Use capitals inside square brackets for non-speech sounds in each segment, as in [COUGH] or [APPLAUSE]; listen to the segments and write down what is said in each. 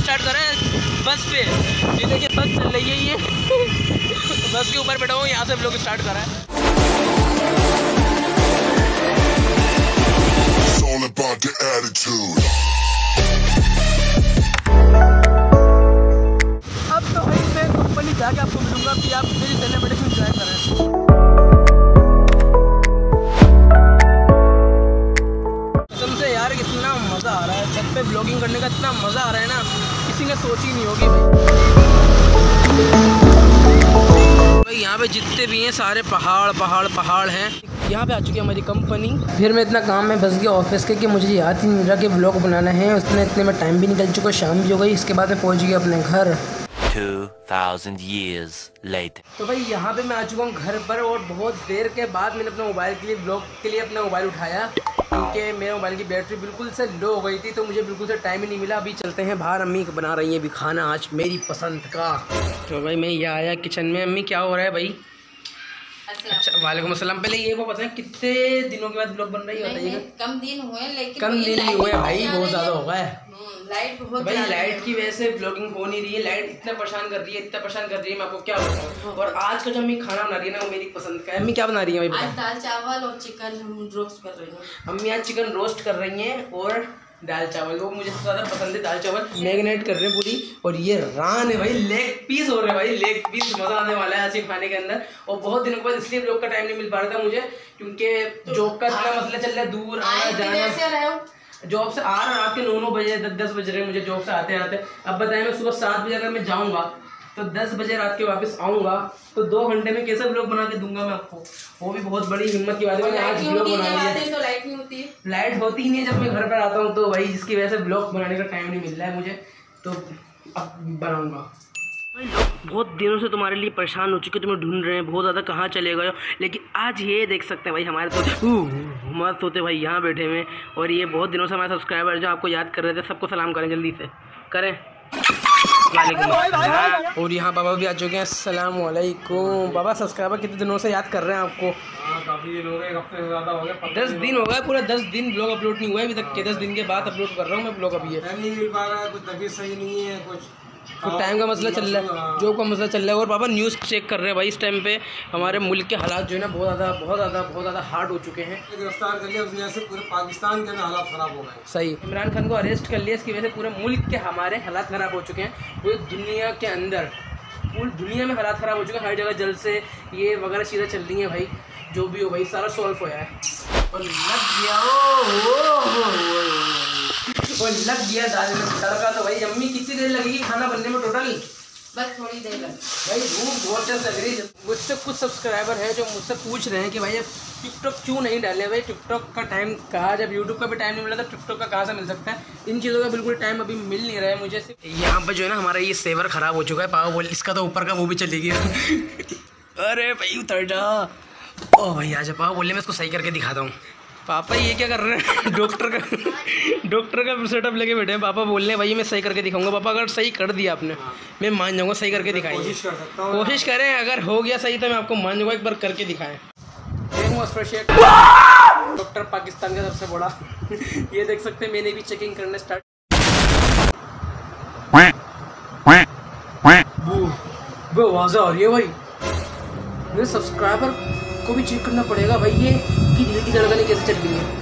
बस पे। ये देखिए बस चल रही है ये। [LAUGHS] बस के ऊपर बैठा हूँ यहाँ से हम लोग स्टार्ट करा है. अब तो भाई मैं कंपनी जाके आपको मिलूँगा कि आप मेरी सेलिब्रिटी क्यों ज्वाइन कर। सोची नहीं होगी। भाई भाई यहाँ पे जितने भी हैं सारे पहाड़ पहाड़ पहाड़ हैं। यहाँ पे आ चुकी है हमारी कंपनी फिर मैं इतना काम में फंस गया ऑफ़िस के कि मुझे याद ही नहीं रहा कि ब्लॉग बनाना है। उसने इतने में टाइम भी निकल चुका शाम भी हो गई। इसके बाद मैं पहुँच गया अपने घर। 2,000 years later. तो भाई यहाँ पे मैं आ चुका हूँ घर पर और बहुत देर के बाद मैंने अपने मोबाइल के लिए ब्लॉग के लिए अपना मोबाइल उठाया। क्योंकि मेरे मोबाइल की बैटरी बिल्कुल से लो हो गई थी तो मुझे बिल्कुल से टाइम ही नहीं मिला। अभी चलते हैं बाहर, अम्मी बना रही हैं अभी खाना आज, मेरी पसंद का। तो भाई मैं ये आया किचन में, अम्मी क्या हो रहा है भाई? अच्छा वालेकुम अस्सलाम। पहले ये को बताएँ कितने दिनों के बाद ब्लॉग बन रही है कम दिन हुए लेकिन कम दिन नहीं हुए भाई बहुत ज़्यादा है। हो गया हम्म, लाइट बहुत भाई लाइट की वजह से ब्लॉगिंग हो नहीं रही है लाइट इतना परेशान कर रही है इतना परेशान कर रही है मैं आपको क्या बताऊँ। और आज का जो अम्मी खाना बना रही है ना वो मेरी पसंद का है। अम्मी क्या बना रही है भाई दाल चावल और चिकन रोस्ट कर रहे हैं। अम्मी आज चिकन रोस्ट कर रही हैं और दाल चावल। वो मुझे सबसे ज़्यादा पसंद है दाल चावल। मैगनेट कर रहे हैं पूरी। और ये रान है भाई लेग पीस हो रहे हैं भाई लेग पीस मज़ा आने वाला है आज ये खाने के अंदर। और बहुत दिनों के बाद इसलिए लोग का टाइम नहीं मिल पा रहा था मुझे क्योंकि जॉब का इतना मसला चल रहा है दूर आना जाना। हो? जॉब से आ रहा रात के नौ नौ बजे दस दस बज रहे हैं मुझे जॉब से आते आते अब बताए मैं सुबह सात बजे अगर मैं जाऊँगा तो दस बजे रात के वापस आऊँगा तो दो घंटे में कैसे ब्लॉग बना के दूँगा मैं आपको? वो भी बहुत बड़ी हिम्मत की बात है मैंने लाइट आज नहीं ब्लॉग होती बना लिया तो लाइट नहीं होती। है लाइट होती ही नहीं है जब मैं घर पर आता हूँ तो भाई जिसकी वजह से ब्लॉग बनाने का टाइम नहीं मिल रहा है मुझे तो अब बनाऊँगा। बहुत दिनों से तुम्हारे लिए परेशान हो चुके तुम्हें ढूंढ रहे हैं बहुत ज़्यादा कहाँ चले गए हो लेकिन आज ये देख सकते हैं भाई हमारे तो मस्त होते भाई यहाँ बैठे हुए और ये बहुत दिनों से हमारे सब्सक्राइबर जो आपको याद कर रहे थे सबको सलाम करें जल्दी से। करें। और यहाँ बाबा भी आ चुके हैं अस्सलाम वालेकुम बाबा सब्सक्राइबर कितने दिनों से याद कर रहे हैं आपको? काफ़ी दिन हो गए हफ़्ते से ज़्यादा हो गया दस दिन हो गए। पूरा दस दिन ब्लॉग अपलोड नहीं हुआ है अभी तक के। दस दिन के बाद अपलोड कर रहा हूँ मैं ब्लॉग अभी है कुछ तबीयत सही नहीं है कुछ तो टाइम का मसला चल रहा है जॉब का मसला चल रहा है और पापा न्यूज़ चेक कर रहे हैं भाई इस टाइम पे। हमारे मुल्क के हालात जो है ना बहुत ज़्यादा बहुत ज़्यादा बहुत ज़्यादा हार्ड हो चुके हैं। गिरफ़्तार कर लिया उस वजह से पूरे पाकिस्तान के ना हालात खराब हो गए सही। इमरान खान को अरेस्ट कर लिया इसकी वजह से पूरे मुल्क के हमारे हालात ख़राब हो चुके हैं। पूरी दुनिया के अंदर पूरी दुनिया में हालात ख़राब हो चुके हैं। हर जगह जल से ये वगैरह चीज़ें चल रही हैं भाई जो भी हो भाई सारा सॉल्व होया है। और लग गया ओ, ओ, ओ, ओ, ओ, और लग गया दाल में तड़का तो भाई अम्मी कितनी देर लगेगी खाना बनने में टोटल बस थोड़ी देर लग भाई बहुत लग रही मुझसे कुछ सब्सक्राइबर हैं जो मुझसे पूछ रहे हैं कि भाई अब टिकटॉक क्यों नहीं डाले? भाई टिकटॉक का टाइम कहा? जब यूट्यूब का भी टाइम नहीं मिला तो टिकटॉक का कहाँ से मिल सकता है? इन चीज़ों का बिल्कुल टाइम अभी मिल नहीं रहा है मुझे यहाँ पर जो है ना हमारा ये सेवर खराब हो चुका है पावर बोल इसका तो ऊपर का वो भी चली गया [LAUGHS] अरे भाई उतर जा ओ भाई आजा पापा बोले मैं इसको सही करके दिखाता हूँ। पापा ये क्या कर रहे हैं? [LAUGHS] डॉक्टर का डॉक्टर का सेटअप लेके बैठे हैं। पापा बोल रहे हैं भाई मैं सही करके दिखाऊँगा। पापा अगर सही कर दिया आपने मैं मान जाऊँगा सही करके दिखाएँगे कोशिश कर सकता हूँ। कोशिश करें अगर हो गया सही तो मैं आपको मान जाऊँगा एक बार करके दिखाएँ। डॉक्टर पाकिस्तान का सबसे बड़ा। [LAUGHS] ये देख सकते हैं मैंने भी चेकिंग करना स्टार्ट वो आवाज़ आ रही है भाई। मेरे सब्सक्राइबर को भी चेक करना पड़ेगा भाई ये कि दिल की धड़कनें कैसे चल रही है।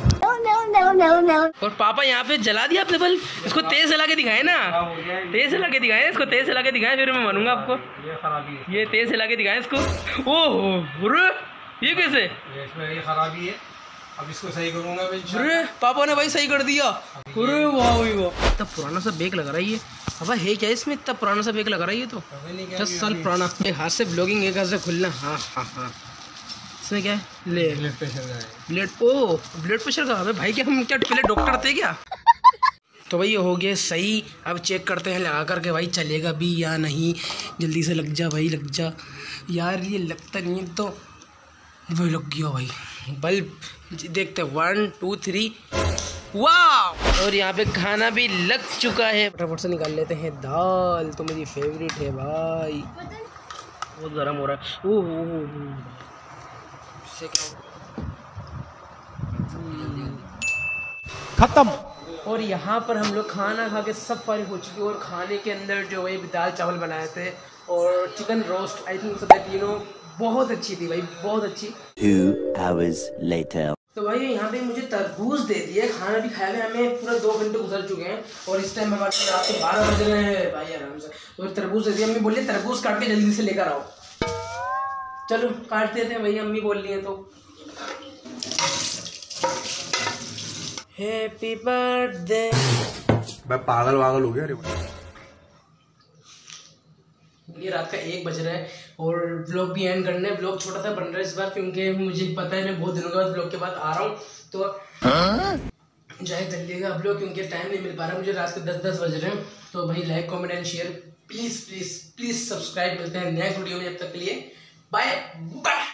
और पापा यहाँ पे जला दिया आपने बल। इसको तेज जला के दिखाए ना। तेज जला के दिखाए इसको तेज जला के दिखाए फिर मैं मानूँगा आपको। ये खराबी है। ये तेज जला के दिखाए इसको। ओह ये कैसे? ये खराबी है। अब इसको सही करूँगा अरे पापा ने भाई सही कर दिया। अरे वाह भाई वाह। इतना पुराना सा बेग लग रहा है ये। अब है क्या इसमें? इतना पुराना सा बेग लग रहा है ये तो। दस साल पुराना। एक हाथ से ब्लॉगिंग एक हाथ से खुलना। हाँ हाँ हाँ। इसमें क्या है? ले। ब्लड प्रेशर का ब्लड ओ ब्लड प्रेशर का। अबे भाई क्या हम क्या पहले डॉक्टर थे क्या? तो भाई ये हो गया सही। अब चेक करते हैं लगा करके भाई चलेगा भी या नहीं। जल्दी से लग जा भाई लग जा। यार ये लगता नहीं तो वही लग गया भाई? बल्ब देखते वन टू थ्री वाह और यहाँ पे खाना भी लग चुका है। फटाफट से निकाल लेते हैं। दाल तो मेरी फेवरेट है भाई। बहुत गर्म हो रहा है। ओह? खत्म। और यहाँ पर हम लोग खाना खा के सब फारिग हो चुके और खाने के अंदर जो है दाल चावल बनाए थे। और chicken roast I think so that you know बहुत अच्छी थी भाई बहुत अच्छी। Two hours later. तो भाई यहाँ पे मुझे तरबूज दे दिया खाना भी खाया हुआ हमें पूरा दो घंटे गुजर चुके हैं। और इस टाइम हमारे रात के बारह बज रहे हैं भाई आराम से। तो तरबूज दे दिया अम्मी बोलिए तरबूज काट के जल्दी से लेकर आओ। चलो काट देते हैं भाई अम्मी बोल रही है तो। हैप्पी बर्थडे मैं पागल वागल हो गया रे। ये रात का एक बज रहा है और ब्लॉग भी एंड करना है। ब्लॉग छोटा सा बन रहा है इस बार, क्योंकि मुझे पता है मैं बहुत दिनों के बाद ब्लॉग के बाद आ रहा हूँ। तो जाए चलिएगा लिएगा आप लोग क्योंकि टाइम नहीं मिल पा रहा, मुझे रात के दस दस बज रहे हैं। तो भाई like comment and share please please please subscribe मिलते हैं नेक्स्ट वीडियो में जब तक के लिए। Bye bye